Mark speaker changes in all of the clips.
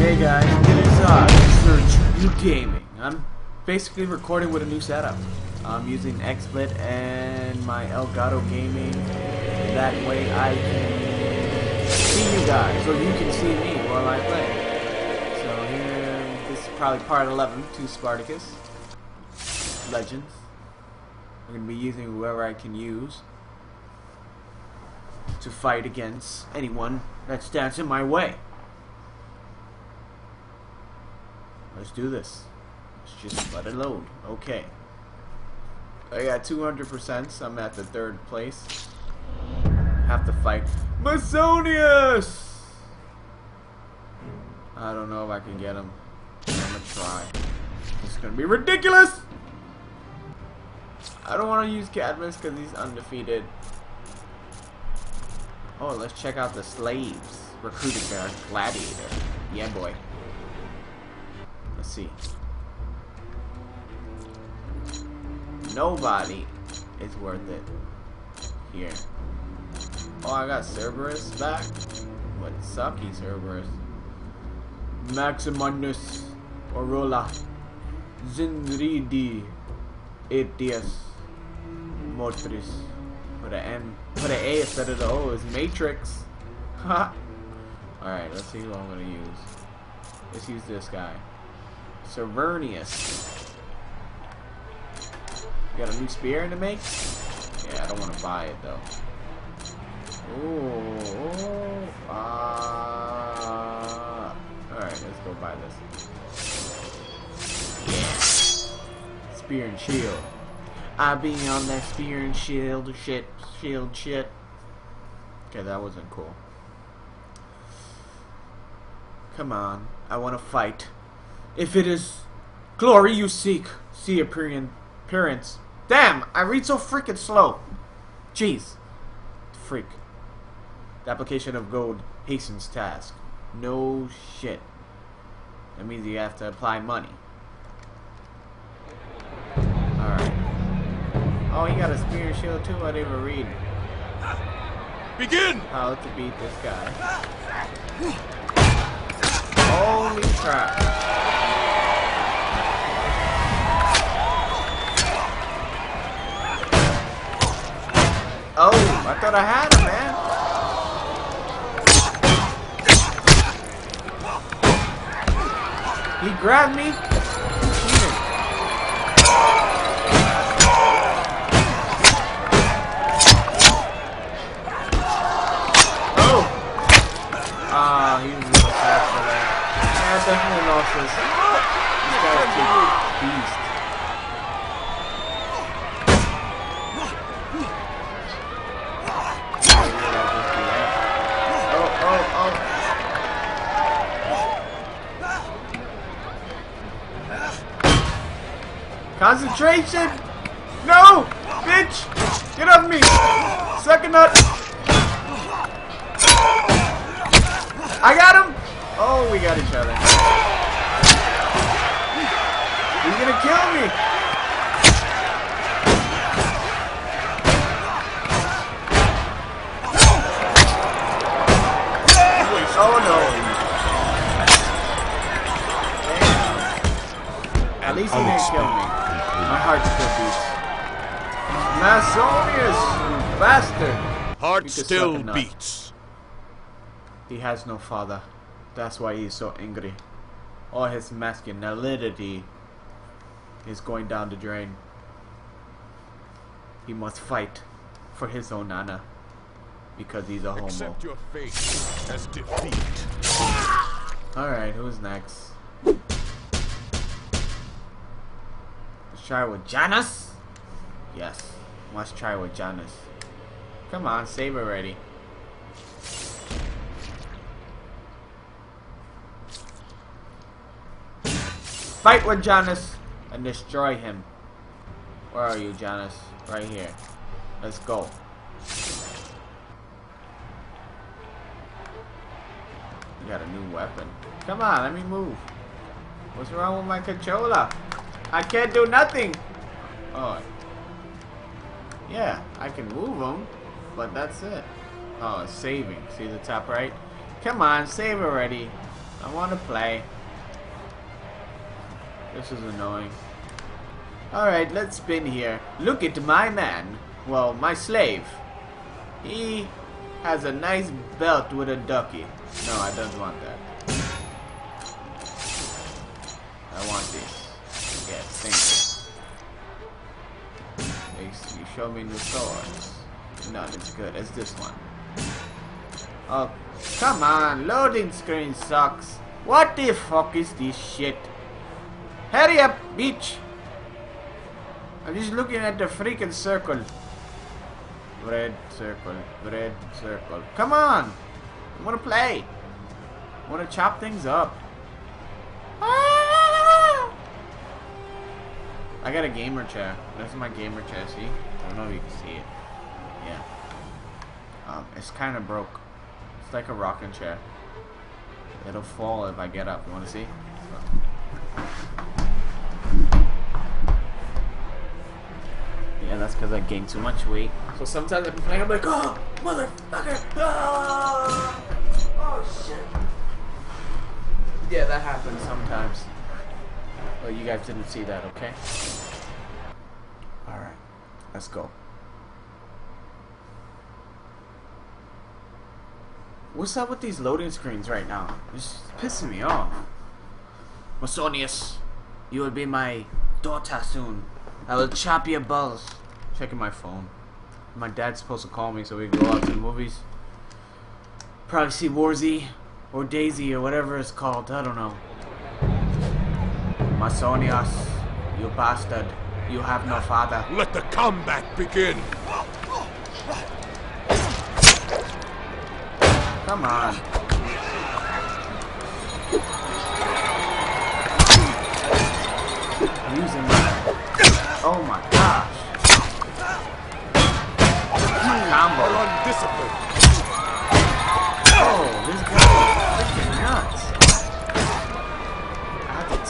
Speaker 1: Hey guys, it is Sir Junior Gaming. I'm basically recording with a new setup. I'm using XSplit and my Elgato Gaming. That way I can see you guys, or you can see me while I play. So here, this is probably part 11 to Spartacus. Legends. I'm going to be using whoever I can use to fight against anyone that stands in my way. Let's do this. Let's just let it load. Okay. I got 200%, so I'm at the third place. Have to fight Masonius! I don't know if I can get him. I'm gonna try. It's gonna be ridiculous! I don't want to use Cadmus because he's undefeated. Oh, let's check out the slaves. Recruiting their gladiator. Yeah, boy. Let's see. Nobody is worth it here. Oh, I got Cerberus back. What sucky Cerberus? Maximinus Aurora Zinridi Etius Motris. Put an M, put an A instead of the O. Is Matrix. Ha. All right, let's see who I'm gonna use. Let's use this guy. Servernius. Got a new spear in the make? Yeah, I don't want to buy it though. Ooh. Uh, Alright, let's go buy this. Yeah. Spear and shield. I be on that spear and shield shit. Shield shit. Okay, that wasn't cool. Come on. I want to fight. If it is glory you seek, see appearance. Damn, I read so freaking slow. Jeez. Freak. The application of gold hastens task. No shit. That means you have to apply money. Alright. Oh, he got a spear shield too? I didn't even read.
Speaker 2: Begin!
Speaker 1: How to beat this guy. Holy crap. Thought I had him, man. He grabbed me. Oh! Ah, definitely lost this. This guy's a beast. Concentration! No! Bitch! Get off me! Suck a nut! I got him! Oh, we got each other. He's gonna kill me! Oh no! Damn. At least he didn't kill me. My heart still beats. Masonius, you bastard!
Speaker 2: Heart
Speaker 1: You can suck
Speaker 2: still beats.
Speaker 1: He has no father. That's why he's so angry. All his masculinity is going down the drain. He must fight for his own honor. Because he's a homo.
Speaker 2: Accept your fate as defeat.
Speaker 1: Alright, who's next? Try with Janus? Yes, let's try with Janus. Come on, save already. Fight with Janus and destroy him. Where are you, Janus? Right here. Let's go. You got a new weapon. Come on, let me move. What's wrong with my controller? I can't do nothing. Oh. Yeah, I can move them, but that's it. Oh, saving. See the top right? Come on, save already. I want to play. This is annoying. Alright, let's spin here. Look at my man. Well, my slave. He has a nice belt with a ducky. No, I don't want that. I want this. Yes, thank you. You show me new swords. Not as good. as this one. Oh, come on. Loading screen sucks. What the fuck is this shit? Hurry up, bitch. I'm just looking at the freaking circle. Red circle, red circle. Come on! I want to play. I want to chop things up. I got a gamer chair. This is my gamer chair, see? I don't know if you can see it. Yeah. Um, it's kind of broke. It's like a rocking chair. It'll fall if I get up. You want to see? Yeah, that's because I gained too much weight. So sometimes I'm playing, I'm like, oh, motherfucker! Ah! Oh, shit. Yeah, that happens sometimes. Well, you guys didn't see that, okay? Alright, let's go. What's up with these loading screens right now? It's pissing me off. Masonius, you will be my daughter soon. I will chop your balls. Checking my phone. My dad's supposed to call me so we can go out to the movies. Probably see Warzy or Daisy or whatever it's called. I don't know. Masonius, you bastard. You have no father.
Speaker 2: Let the combat begin.
Speaker 1: Come on. Using that. Oh my gosh. Combo.
Speaker 2: Are undisciplined.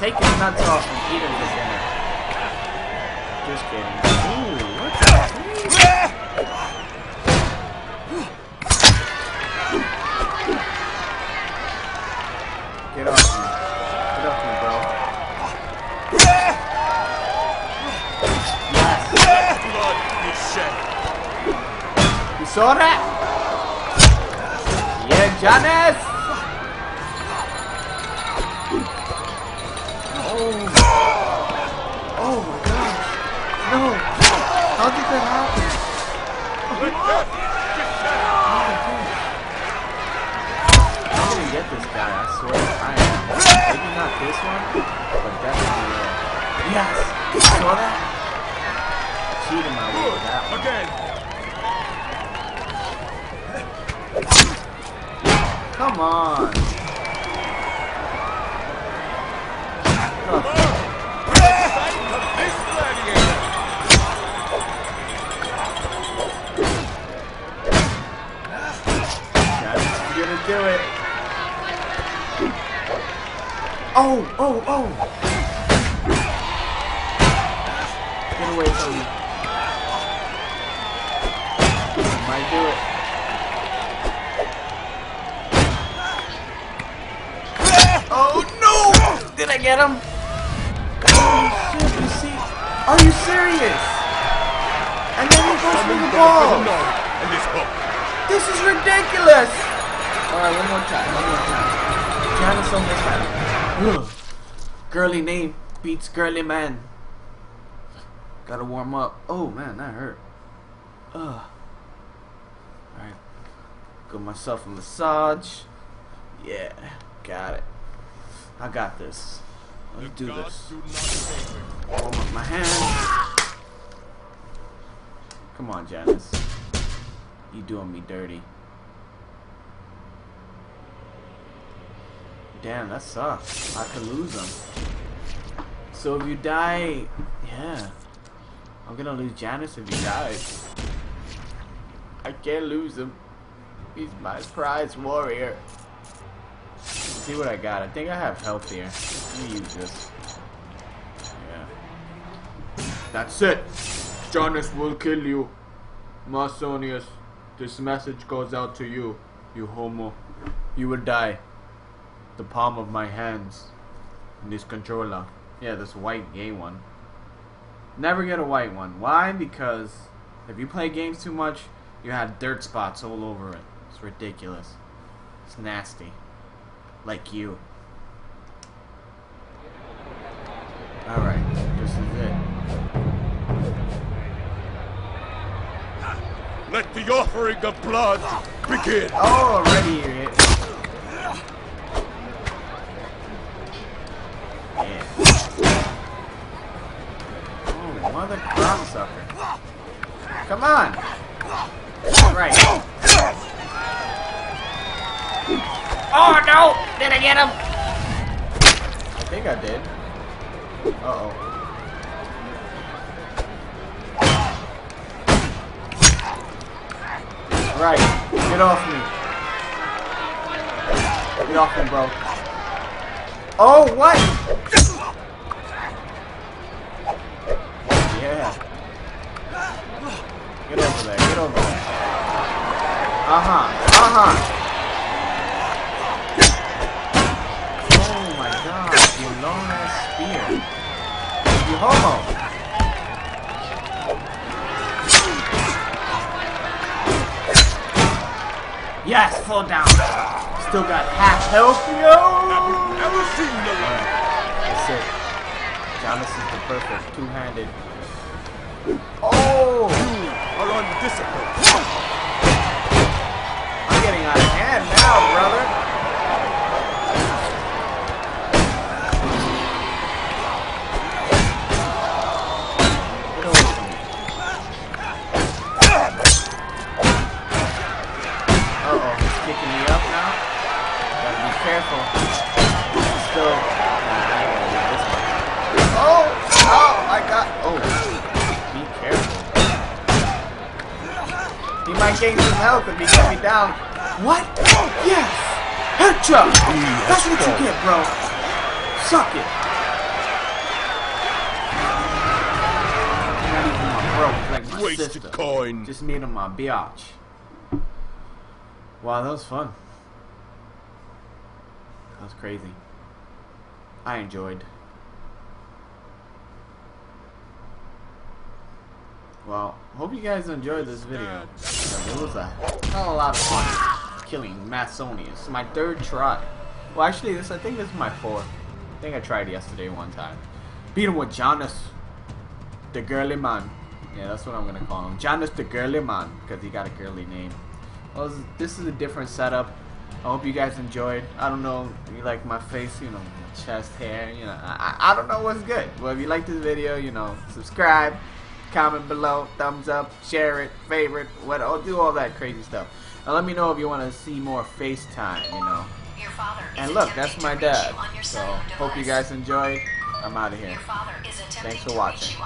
Speaker 1: Take his nuts off and eat him for dinner. Just kidding. Ooh, what's that? Get off me. Get off me, bro. Yes. You saw that? Yeah, Janice! How did that happen?
Speaker 2: Let death descend.
Speaker 1: I'm gonna get this guy, I swear. I am. Maybe not this one, but definitely. Uh, yes! You saw that? Cheating my way with that one.
Speaker 2: Again.
Speaker 1: Come on! Oh, oh, oh! Get away from me. Might do it. Oh no! Did I get him? Oh shit, you see? Are you serious? And then he goes for the
Speaker 2: down
Speaker 1: ball!
Speaker 2: and his hook.
Speaker 1: This is ridiculous! Alright, one more time, one more time. Janice on this time. Girly name beats girly man. Gotta warm up. Oh man, that hurt. Ugh. Alright. Give myself a massage. Yeah, got it. I got this. Let's do this.
Speaker 2: do.
Speaker 1: Warm up my hands. Come on, Janice. You doing me dirty. Damn, that sucks. I could lose him. So if you die, yeah. I'm gonna lose Janice if he dies. I can't lose him. He's my prize warrior. Let's see what I got. I think I have health here. Let me use this. Yeah. That's it. Janice will kill you. Masonius, this message goes out to you, you homo. You will die. The palm of my hands in this controller. Yeah, this white gay one. Never get a white one. Why? Because if you play games too much, you have dirt spots all over it. It's ridiculous. It's nasty. Like you. Alright, this is it.
Speaker 2: Let the offering of blood begin.
Speaker 1: Oh, already you hit. Yeah. Oh, mother cocksucker. Come on. Right.
Speaker 3: Oh no! Did I get him?
Speaker 1: I think I did. Uh-oh. Right. Get off me. Get off me, bro. Oh, what? Over. Uh-huh. Uh-huh. Oh my god, you long ass spear. You homo. Yes, fall down. Still got half health, yo.
Speaker 2: Never seen the like.
Speaker 1: That's it. Jonas is the perfect two-handed. Oh!
Speaker 2: Are undisciplined.
Speaker 1: I'm getting out of hand now, brother. Might gain some health if he get me down. What? Yes! Headshot! That's what you get, bro. Suck it. Not even my bro, like my
Speaker 2: Wasted
Speaker 1: sister.
Speaker 2: coin.
Speaker 1: Just made him my biatch. Wow, that was fun. That was crazy. I enjoyed. Well, hope you guys enjoyed this video. It was a hell a lot of fun killing Masonius. My third try. Well, actually, this I think this is my fourth. I think I tried yesterday one time. Beat him with Janus, the girly man. Yeah, that's what I'm gonna call him. Janus the girly man, because he got a girly name. Well, this- is a different setup. I hope you guys enjoyed. I don't know, you like my face, you know, my chest hair, you know. I, I I don't know what's good. Well, if you like this video, you know, subscribe, comment below, thumbs up, share it, favorite, what, oh, do all that crazy stuff. And let me know if you want to see more FaceTime, you know.
Speaker 4: Your father
Speaker 1: And look, that's my dad. So, hope you guys enjoyed. I'm out of here.
Speaker 4: Your is
Speaker 1: Thanks for watching.